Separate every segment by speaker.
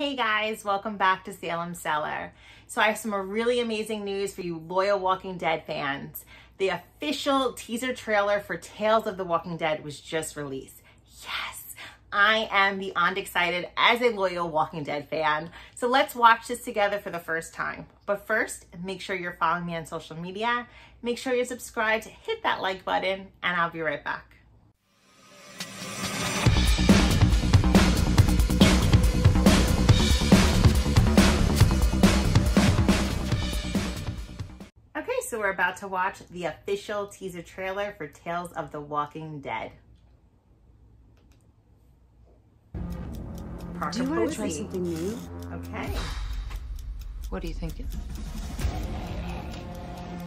Speaker 1: Hey guys, welcome back to Salem Cellar. So I have some really amazing news for you loyal Walking Dead fans. The official teaser trailer for Tales of the Walking Dead was just released. Yes, I am beyond excited as a loyal Walking Dead fan. So let's watch this together for the first time. But first, make sure you're following me on social media. Make sure you're subscribed, hit that like button, and I'll be right back. We're about to watch the official teaser trailer for Tales of the Walking Dead. Parker
Speaker 2: Do you want to try something new?
Speaker 1: Okay.
Speaker 3: What are you thinking?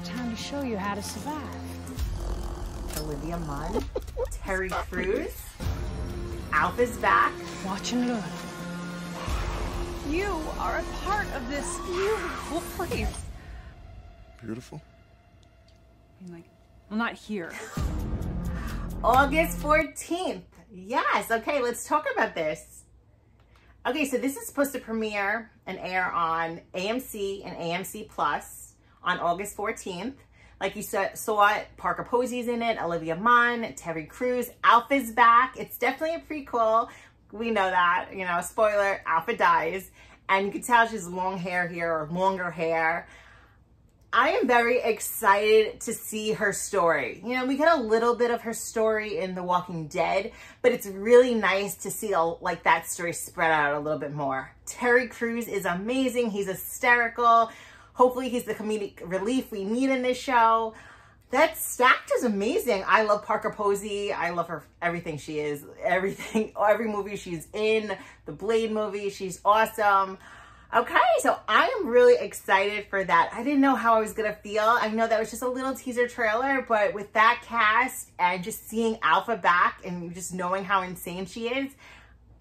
Speaker 2: Time to show you how to survive.
Speaker 1: Olivia Munn, Terry Crews, Alpha's back.
Speaker 2: Watch and learn. You are a part of this beautiful place.
Speaker 4: Beautiful.
Speaker 2: Mean, like, well, not here.
Speaker 1: August 14th. Yes. Okay, let's talk about this. Okay, so this is supposed to premiere and air on AMC and AMC Plus on August 14th. Like you saw it, Parker Posey's in it, Olivia Munn, Terry Crews, Alpha's back. It's definitely a prequel. We know that, you know, spoiler, Alpha dies. And you can tell she's long hair here or longer hair. I am very excited to see her story. You know, we get a little bit of her story in The Walking Dead, but it's really nice to see a, like that story spread out a little bit more. Terry Crews is amazing. He's hysterical. Hopefully he's the comedic relief we need in this show. That stacked is amazing. I love Parker Posey. I love her, everything she is, everything, every movie she's in, the Blade movie, she's awesome. Okay, so I am really excited for that. I didn't know how I was gonna feel. I know that was just a little teaser trailer, but with that cast and just seeing Alpha back and just knowing how insane she is,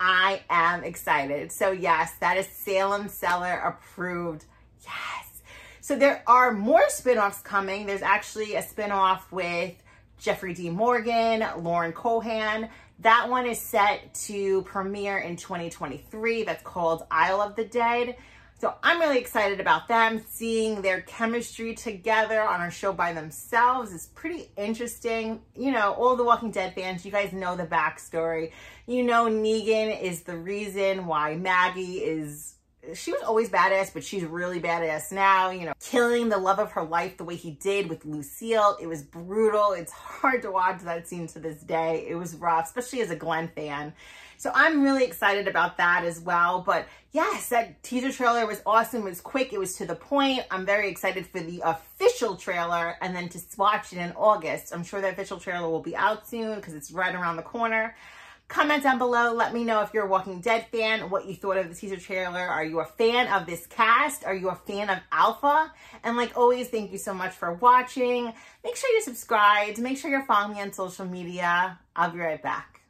Speaker 1: I am excited. So yes, that is Salem Cellar approved. Yes. So there are more spin-offs coming. There's actually a spin-off with Jeffrey D. Morgan, Lauren Cohan. That one is set to premiere in 2023. That's called Isle of the Dead. So I'm really excited about them. Seeing their chemistry together on a show by themselves is pretty interesting. You know, all the Walking Dead fans, you guys know the backstory. You know Negan is the reason why Maggie is she was always badass, but she's really badass now, you know, killing the love of her life the way he did with Lucille. It was brutal. It's hard to watch that scene to this day. It was rough, especially as a Glenn fan. So I'm really excited about that as well. But yes, that teaser trailer was awesome. It was quick. It was to the point. I'm very excited for the official trailer and then to watch it in August. I'm sure the official trailer will be out soon because it's right around the corner. Comment down below. Let me know if you're a Walking Dead fan, what you thought of the teaser trailer. Are you a fan of this cast? Are you a fan of Alpha? And like always, thank you so much for watching. Make sure you're subscribed. Make sure you're following me on social media. I'll be right back.